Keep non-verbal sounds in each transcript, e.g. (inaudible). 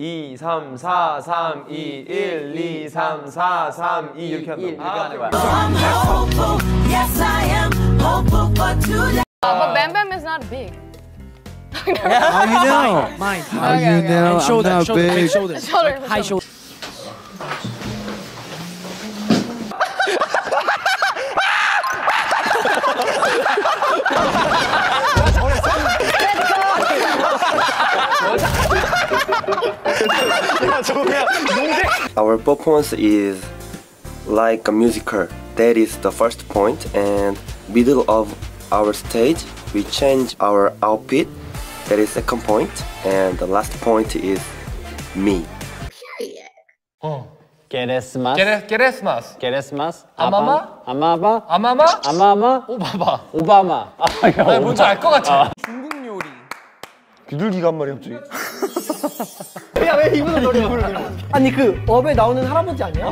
3, 4, 3, 2, 1, 2, 3, 4, 3, 2 이렇게 한다. 이렇게 하는 거야. I'm hopeful, yes I am hopeful for today. But Bam Bam is not big. How you know? Mine. How Okay, you okay. know? And shoulder, I'm not shoulder, big. big shoulder. Shoulder, High shoulder. shoulder. Our performance is like a musical. That is the first point, and middle of our stage we change our outfit. That is second point, and the last point is me. 게레스마스. 게레 게레스마스. 게레스마스. 아마마? 아마마. 아마마? 아마마. 오바바. 오바마. 아, 이거 나 뭔지 알 것 같아. 비둘기가 한 마리 갑자기. (laughs) 아니 그 업에 나오는 할아버지 아니야?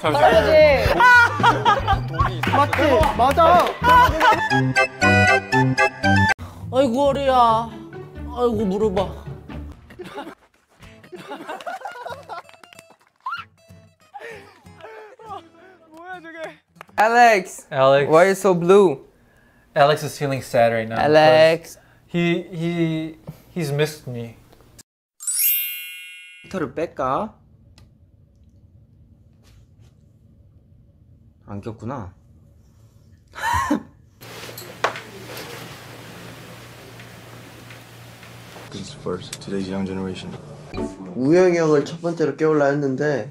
할아버지. 맞지? 맞아. 아이고 허리야. 아이고 무릎아. Alex, Alex. why are you so blue? Alex is feeling sad right now. Alex. He he he's missed me. 를 뺄까? 안 꼈구나. This is first. Today's young generation. 우영이 형을 첫 번째로 깨울라 했는데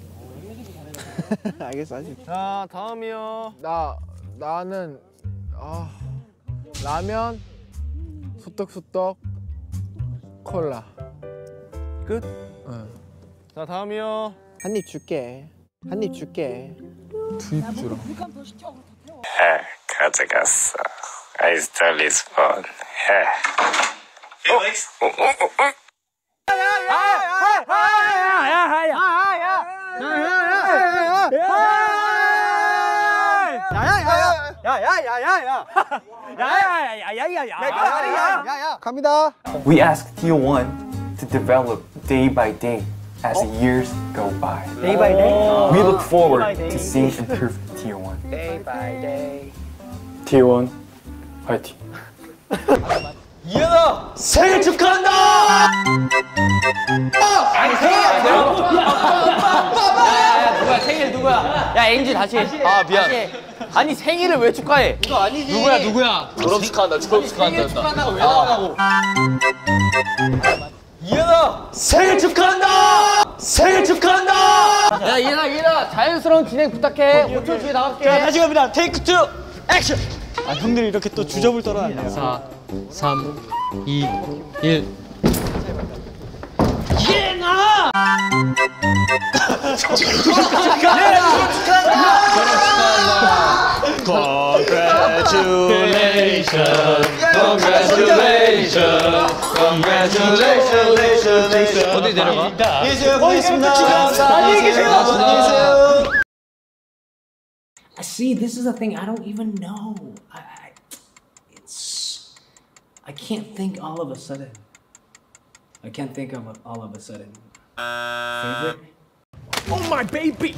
알겠어, 알겠어. 자 다음이요. 나 나는 아 라면 소떡소떡 콜라. 끝? 응. 자 다음이요. 한 입 줄게. 한 입 줄게. 두 입 주라. 가져갔어. I stole his phone. 갑니다. We ask Tier 1 to develop day by day as the years go by. Day by day. We look forward to seeing improved Tier 1. Day by day. Tier 1, 화이팅! 생일 축하한다! 아니 생일 누구야 생일 누구야? 야 엔지 다시 해. 아 미안. 아니 생일을 왜 축하해? 이거 아니지. 누구야 누구야? 졸업 축하한다. 졸업 축하한다. 생일 축하한다고 왜 나오냐고. 이현아 생일 축하한다. 생일 축하한다. 야 이현아 이현아 자연스러운 진행 부탁해. 5초 뒤에 나갈게. 자 다시 갑니다. 테이크 투 액션. 아 형들이 이렇게 또 주접을 떨어놨네요. 4, 3, 2, 1. 어디 내려가? See, this is the thing. I don't even know. I, I, it's. I can't think all of a sudden. I can't think of a, all of a sudden. Favorite? Oh my baby.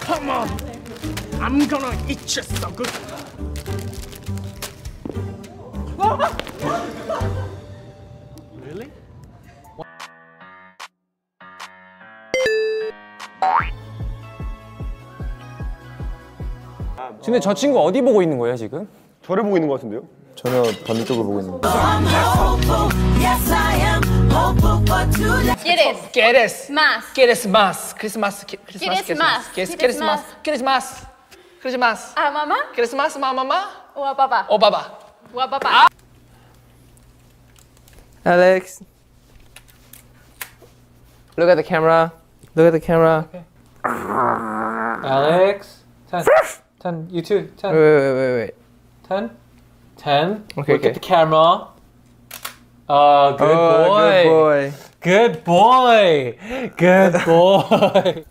Come on. I'm gonna eat you so good. 근데 저 친구 어디 보고 있는 거예요 지금? 저를 보고 있는 것 같은데요? 저는 반대쪽을 보고. I'm hopeful, ¿Quieres? ¿Quieres? Más. ¿Quieres más? Christmas, Christmas, ¿Quieres más? ¿Quieres más? ¿Quieres más? ¿Quieres más? ¿A mamá? ¿Quieres más a mamá? ¿O a papá? ¿O papá? ¿O a papá? Ah. Alex. Look at the camera. Look at the camera. Okay. Alex. 10. 10. You too. 10. Wait, wait, wait, wait. 10. 10. Okay. Look okay. at the camera. Oh, good Oh, boy. good boy. Good boy. Good boy.